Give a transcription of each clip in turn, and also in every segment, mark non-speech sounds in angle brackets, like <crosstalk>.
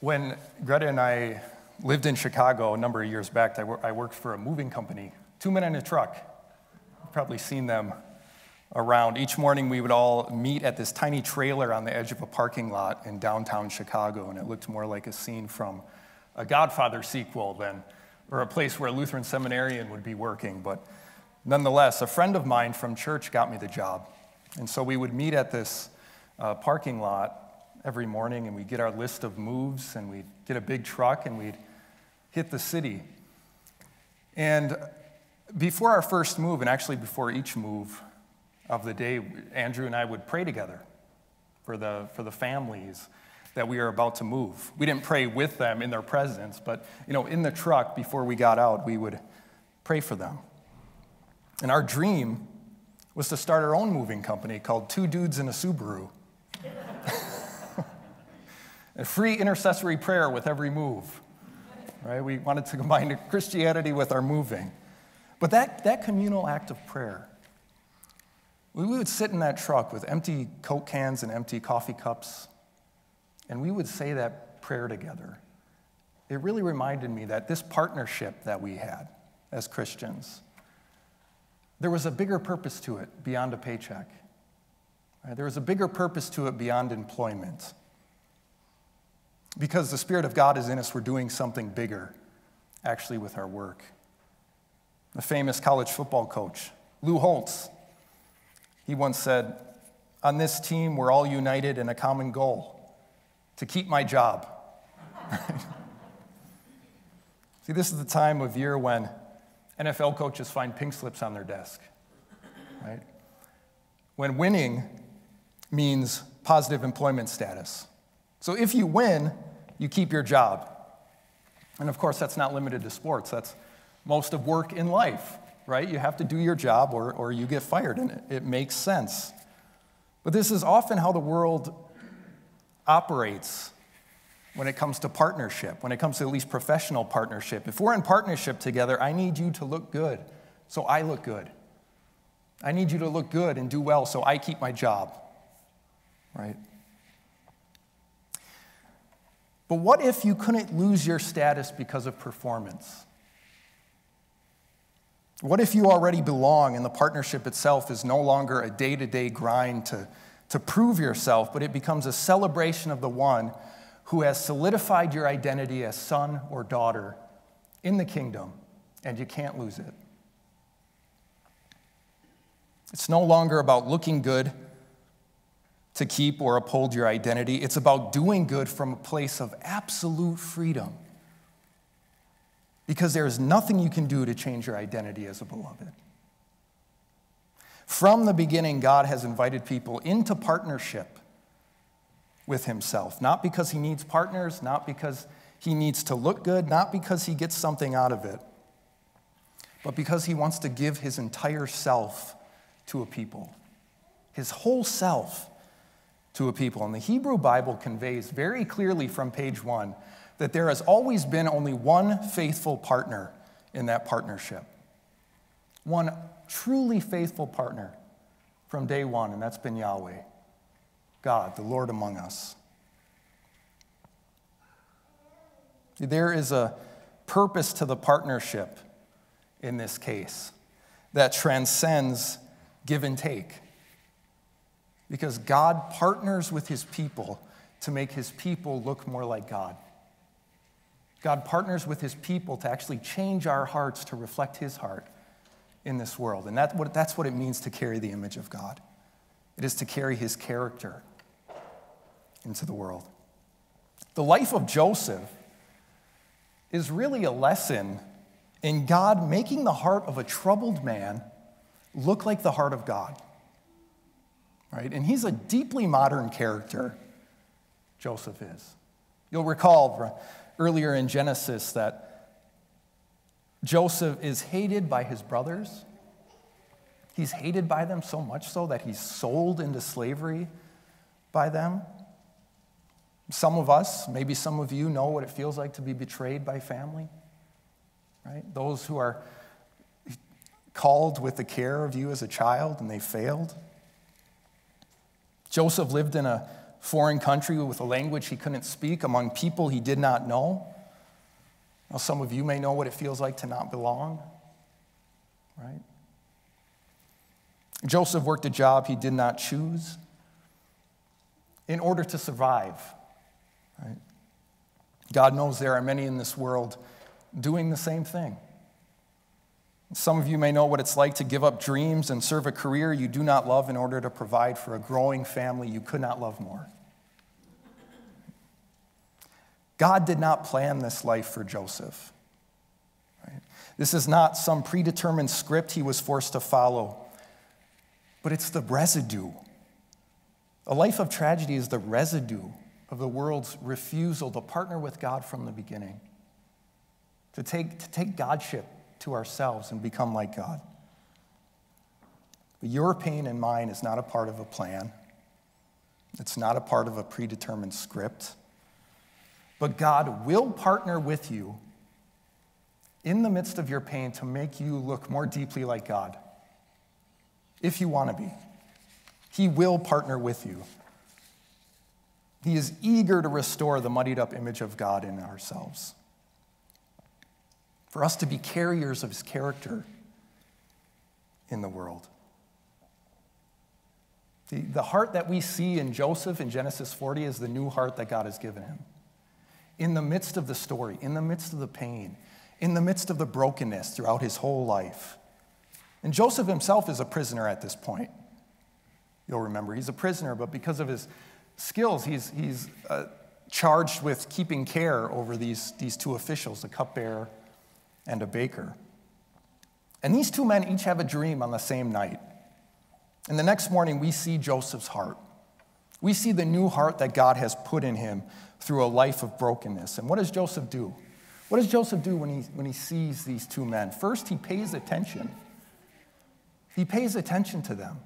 When Greta and I lived in Chicago a number of years back, I, wor- I worked for a moving company, two men in a truck. You've probably seen them around. Each morning, we would all meet at this tiny trailer on the edge of a parking lot in downtown Chicago, and it looked more like a scene from a Godfather sequel than, or a place where a Lutheran seminarian would be working. But nonetheless, a friend of mine from church got me the job. And so we would meet at this uh, parking lot every morning, and we'd get our list of moves, and we'd get a big truck, and we'd hit the city. And before our first move, and actually before each move of the day, Andrew and I would pray together for the, for the families that we are about to move. We didn't pray with them in their presence, but you know, in the truck before we got out, we would pray for them. And our dream was to start our own moving company called Two Dudes in a Subaru. A free intercessory prayer with every move. Right? We wanted to combine <laughs> Christianity with our moving. But that, that communal act of prayer, we would sit in that truck with empty Coke cans and empty coffee cups, and we would say that prayer together. It really reminded me that this partnership that we had as Christians, there was a bigger purpose to it beyond a paycheck. Right? There was a bigger purpose to it beyond employment. Because the Spirit of God is in us, we're doing something bigger, actually, with our work. The famous college football coach, Lou Holtz, he once said, On this team, we're all united in a common goal to keep my job. <laughs> See, this is the time of year when NFL coaches find pink slips on their desk, right? When winning means positive employment status. So if you win, you keep your job. And of course, that's not limited to sports, that's most of work in life, right? You have to do your job or, or you get fired, and it, it makes sense. But this is often how the world operates when it comes to partnership, when it comes to at least professional partnership. If we're in partnership together, I need you to look good, so I look good. I need you to look good and do well, so I keep my job, right? But what if you couldn't lose your status because of performance? What if you already belong and the partnership itself is no longer a day to day grind to, to prove yourself, but it becomes a celebration of the one who has solidified your identity as son or daughter in the kingdom, and you can't lose it? It's no longer about looking good to keep or uphold your identity. It's about doing good from a place of absolute freedom. Because there is nothing you can do to change your identity as a beloved. From the beginning, God has invited people into partnership with Himself, not because He needs partners, not because He needs to look good, not because He gets something out of it, but because He wants to give His entire self to a people, His whole self to a people. And the Hebrew Bible conveys very clearly from page one that there has always been only one faithful partner in that partnership. One truly faithful partner from day one, and that's been Yahweh, God, the Lord among us. There is a purpose to the partnership in this case that transcends give and take because God partners with his people to make his people look more like God. God partners with his people to actually change our hearts to reflect his heart in this world. And that's what, that's what it means to carry the image of God. It is to carry his character into the world. The life of Joseph is really a lesson in God making the heart of a troubled man look like the heart of God right? And he's a deeply modern character, Joseph is. You'll recall earlier in Genesis that Joseph is hated by his brothers. He's hated by them so much so that he's sold into slavery by them. Some of us, maybe some of you, know what it feels like to be betrayed by family, right? Those who are called with the care of you as a child and they failed. Joseph lived in a foreign country with a language he couldn't speak, among people he did not know. Now, some of you may know what it feels like to not belong, right? Joseph worked a job he did not choose in order to survive, right? God knows there are many in this world doing the same thing. Some of you may know what it's like to give up dreams and serve a career you do not love in order to provide for a growing family you could not love more. God did not plan this life for Joseph. Right? This is not some predetermined script he was forced to follow, but it's the residue. A life of tragedy is the residue of the world's refusal to partner with God from the beginning, to take, to take Godship to ourselves and become like God. But your pain and mine is not a part of a plan, it's not a part of a predetermined script. But God will partner with you in the midst of your pain to make you look more deeply like God, if you want to be. He will partner with you. He is eager to restore the muddied up image of God in ourselves for us to be carriers of his character in the world. The, the heart that we see in Joseph in Genesis 40 is the new heart that God has given him. In the midst of the story, in the midst of the pain, in the midst of the brokenness throughout his whole life. And Joseph himself is a prisoner at this point. You'll remember, he's a prisoner, but because of his skills, he's, he's uh, charged with keeping care over these, these two officials, the cupbearer and a baker. And these two men each have a dream on the same night. And the next morning, we see Joseph's heart. We see the new heart that God has put in him through a life of brokenness. And what does Joseph do? What does Joseph do when he, when he sees these two men? First, he pays attention. He pays attention to them.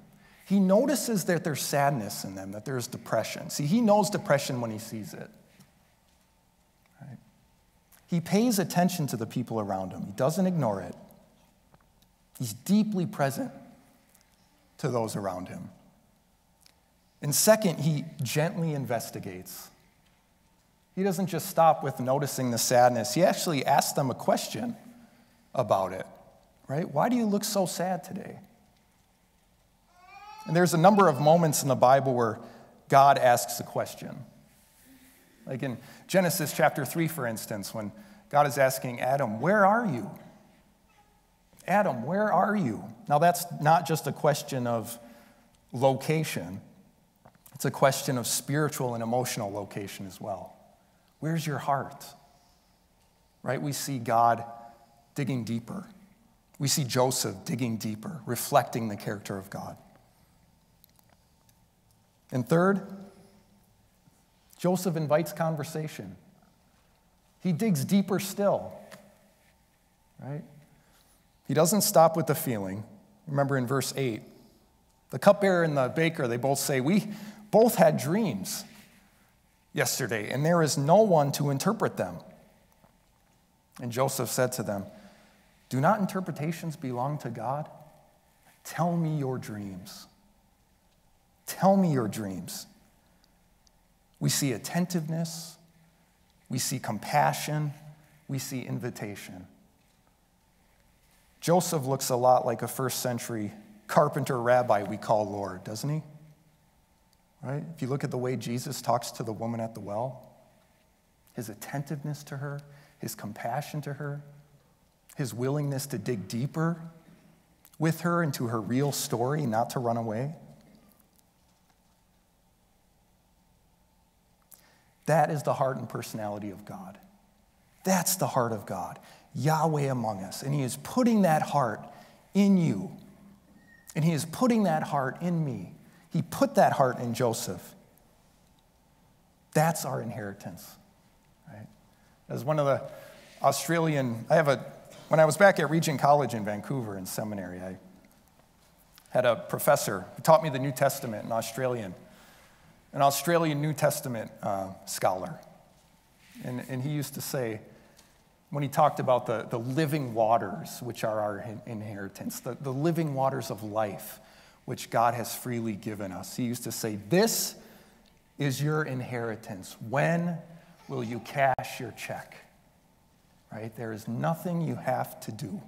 He notices that there's sadness in them, that there's depression. See, he knows depression when he sees it. He pays attention to the people around him, he doesn't ignore it. He's deeply present to those around him. And second, he gently investigates. He doesn't just stop with noticing the sadness, he actually asks them a question about it, right? Why do you look so sad today? And there's a number of moments in the Bible where God asks a question. Like in Genesis chapter 3, for instance, when God is asking Adam, Where are you? Adam, where are you? Now, that's not just a question of location, it's a question of spiritual and emotional location as well. Where's your heart? Right? We see God digging deeper. We see Joseph digging deeper, reflecting the character of God. And third, Joseph invites conversation. He digs deeper still, right? He doesn't stop with the feeling. Remember in verse 8, the cupbearer and the baker, they both say, We both had dreams yesterday, and there is no one to interpret them. And Joseph said to them, Do not interpretations belong to God? Tell me your dreams. Tell me your dreams. We see attentiveness, we see compassion, we see invitation. Joseph looks a lot like a first century carpenter rabbi we call Lord, doesn't he? Right? If you look at the way Jesus talks to the woman at the well, his attentiveness to her, his compassion to her, his willingness to dig deeper with her into her real story, not to run away. That is the heart and personality of God. That's the heart of God, Yahweh among us. And He is putting that heart in you. And He is putting that heart in me. He put that heart in Joseph. That's our inheritance. Right? As one of the Australian, I have a, when I was back at Regent College in Vancouver in seminary, I had a professor who taught me the New Testament in Australian an Australian New Testament uh, scholar. And, and he used to say, when he talked about the, the living waters, which are our inheritance, the, the living waters of life, which God has freely given us, he used to say, This is your inheritance. When will you cash your check? Right? There is nothing you have to do.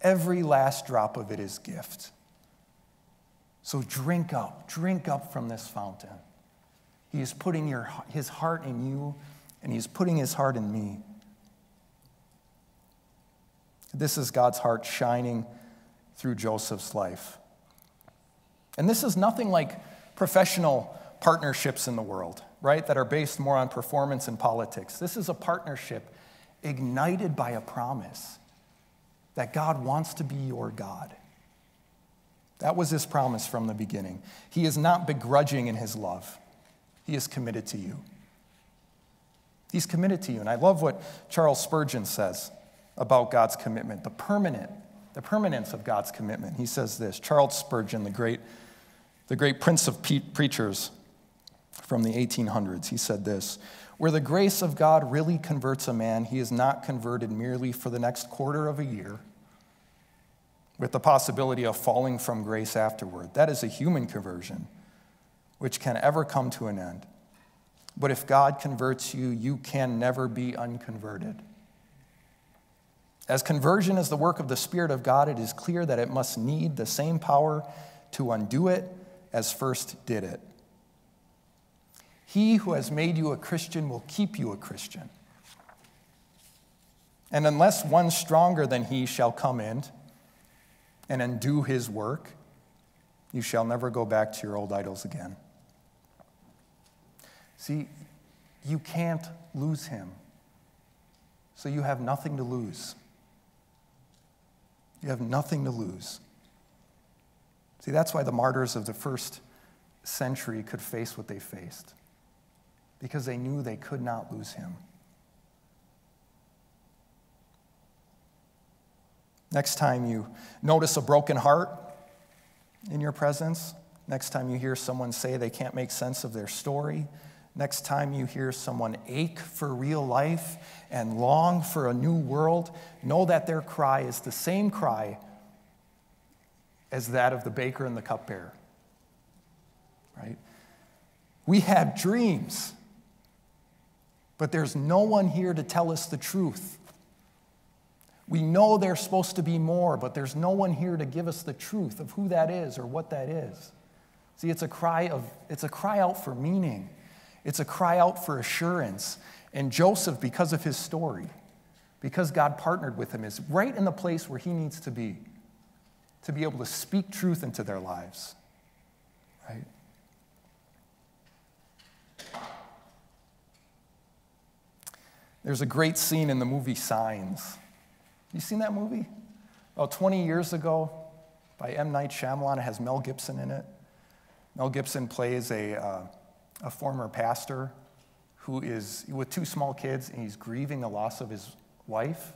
Every last drop of it is gift. So drink up, drink up from this fountain. He is putting your, his heart in you, and he's putting his heart in me. This is God's heart shining through Joseph's life. And this is nothing like professional partnerships in the world, right, that are based more on performance and politics. This is a partnership ignited by a promise that God wants to be your God. That was his promise from the beginning. He is not begrudging in his love, he is committed to you. He's committed to you. And I love what Charles Spurgeon says about God's commitment, the permanent, the permanence of God's commitment. He says this Charles Spurgeon, the great, the great prince of preachers from the 1800s, he said this Where the grace of God really converts a man, he is not converted merely for the next quarter of a year with the possibility of falling from grace afterward. That is a human conversion, which can ever come to an end. But if God converts you, you can never be unconverted. As conversion is the work of the Spirit of God, it is clear that it must need the same power to undo it as first did it. He who has made you a Christian will keep you a Christian. And unless one stronger than he shall come in and undo his work, you shall never go back to your old idols again. See, you can't lose him, so you have nothing to lose. You have nothing to lose. See, that's why the martyrs of the first century could face what they faced, because they knew they could not lose him. Next time you notice a broken heart in your presence, next time you hear someone say they can't make sense of their story, Next time you hear someone ache for real life and long for a new world, know that their cry is the same cry as that of the baker and the cupbearer. Right? We have dreams, but there's no one here to tell us the truth. We know there's supposed to be more, but there's no one here to give us the truth of who that is or what that is. See, it's a cry of it's a cry out for meaning. It's a cry out for assurance. And Joseph, because of his story, because God partnered with him, is right in the place where he needs to be to be able to speak truth into their lives. Right? There's a great scene in the movie Signs. You seen that movie? About 20 years ago by M. Night Shyamalan. It has Mel Gibson in it. Mel Gibson plays a. Uh, a former pastor who is with two small kids and he's grieving the loss of his wife.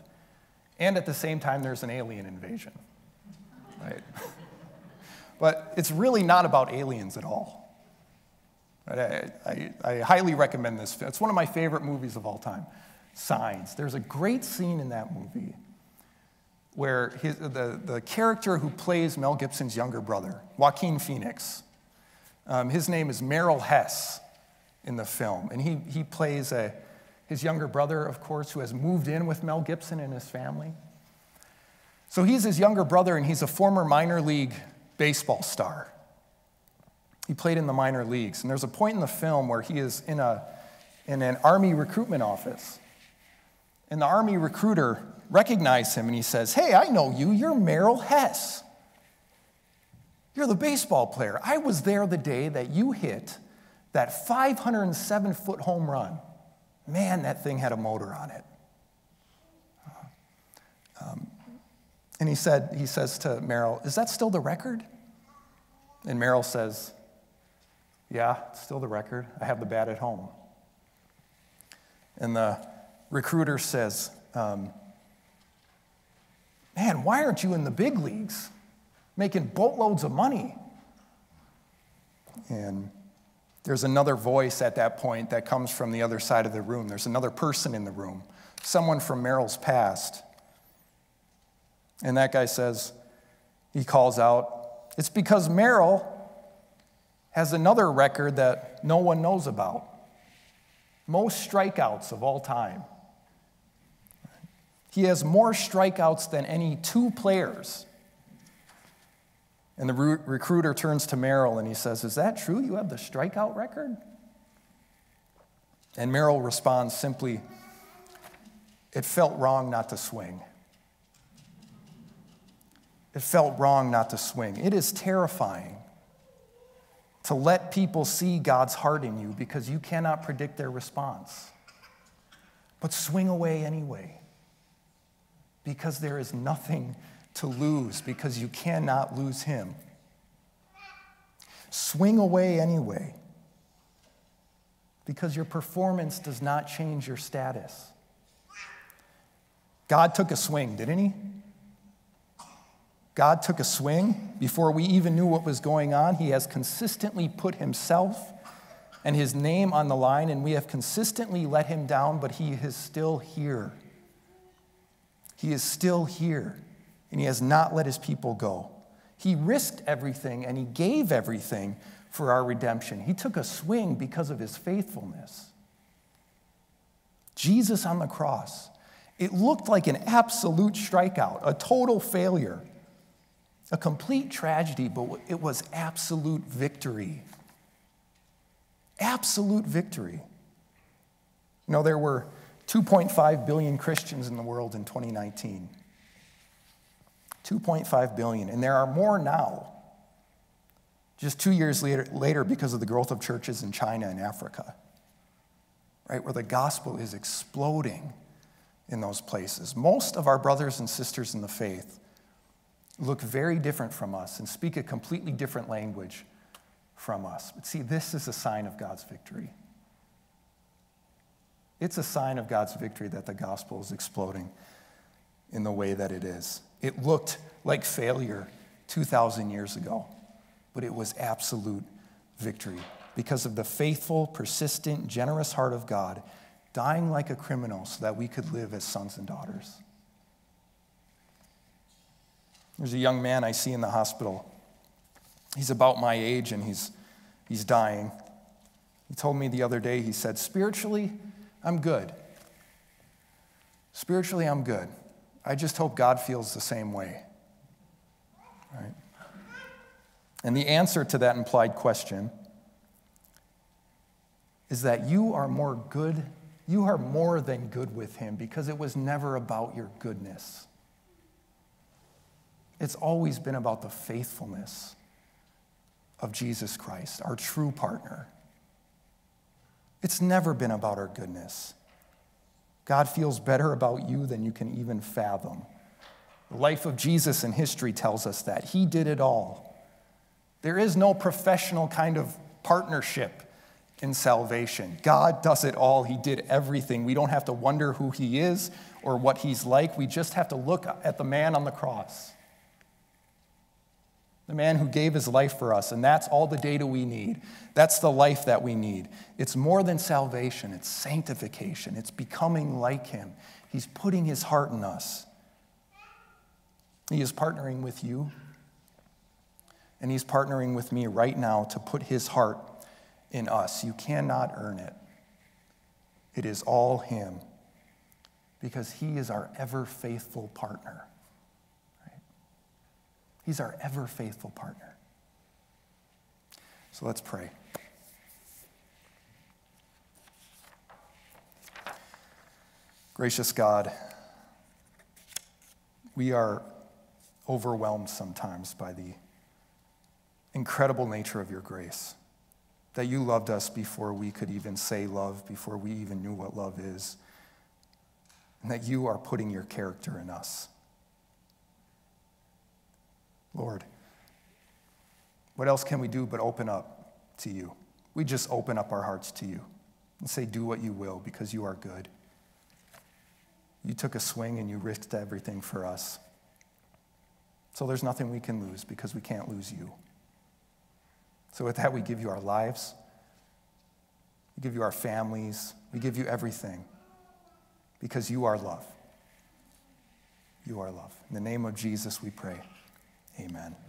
And at the same time, there's an alien invasion, right? <laughs> but it's really not about aliens at all. I, I, I, highly recommend this. It's one of my favorite movies of all time. Signs. There's a great scene in that movie where his, the, the character who plays Mel Gibson's younger brother, Joaquin Phoenix, um, his name is Merrill Hess in the film. And he, he plays a, his younger brother, of course, who has moved in with Mel Gibson and his family. So he's his younger brother, and he's a former minor league baseball star. He played in the minor leagues. And there's a point in the film where he is in, a, in an Army recruitment office. And the Army recruiter recognizes him and he says, Hey, I know you. You're Merrill Hess. You're the baseball player. I was there the day that you hit that 507 foot home run. Man, that thing had a motor on it. Um, and he said, he says to Merrill, Is that still the record? And Merrill says, Yeah, it's still the record. I have the bat at home. And the recruiter says, um, Man, why aren't you in the big leagues? making boatloads of money. And there's another voice at that point that comes from the other side of the room. There's another person in the room, someone from Merrill's past. And that guy says, he calls out, It's because Merrill has another record that no one knows about most strikeouts of all time. He has more strikeouts than any two players. And the re- recruiter turns to Merrill and he says, Is that true? You have the strikeout record? And Merrill responds simply, It felt wrong not to swing. It felt wrong not to swing. It is terrifying to let people see God's heart in you because you cannot predict their response. But swing away anyway because there is nothing to lose, because you cannot lose Him. Swing away anyway because your performance does not change your status. God took a swing, didn't He? God took a swing before we even knew what was going on. He has consistently put himself and his name on the line, and we have consistently let him down, but he is still here. He is still here, and he has not let his people go. He risked everything and he gave everything for our redemption. He took a swing because of his faithfulness. Jesus on the cross, it looked like an absolute strikeout, a total failure a complete tragedy, but it was absolute victory. Absolute victory. You know, there were 2.5 billion Christians in the world in 2019. 2.5 billion, and there are more now. Just two years later, later, because of the growth of churches in China and Africa, right, where the gospel is exploding in those places. Most of our brothers and sisters in the faith look very different from us and speak a completely different language from us. But see, this is a sign of God's victory. It's a sign of God's victory that the gospel is exploding in the way that it is. It looked like failure 2,000 years ago, but it was absolute victory because of the faithful, persistent, generous heart of God dying like a criminal so that we could live as sons and daughters. There's a young man I see in the hospital. He's about my age and he's, he's dying. He told me the other day, he said, Spiritually, I'm good. Spiritually, I'm good. I just hope God feels the same way. Right? And the answer to that implied question is that you are more good, you are more than good with Him because it was never about your goodness. It's always been about the faithfulness of Jesus Christ, our true partner. It's never been about our goodness. God feels better about you than you can even fathom. The life of Jesus in history tells us that. He did it all. There is no professional kind of partnership in salvation. God does it all. He did everything. We don't have to wonder who He is or what He's like. We just have to look at the man on the cross the man who gave his life for us. And that's all the data we need. That's the life that we need. It's more than salvation, it's sanctification, it's becoming like him. He's putting his heart in us. He is partnering with you, and he's partnering with me right now to put his heart in us. You cannot earn it, it is all him because he is our ever faithful partner. He's our ever faithful partner. So let's pray. Gracious God, we are overwhelmed sometimes by the incredible nature of your grace. That you loved us before we could even say love, before we even knew what love is, and that you are putting your character in us. Lord, what else can we do but open up to you? We just open up our hearts to you and say, Do what you will because you are good. You took a swing and you risked everything for us. So there's nothing we can lose because we can't lose you. So with that, we give you our lives, we give you our families, we give you everything because you are love. You are love. In the name of Jesus, we pray. Amen.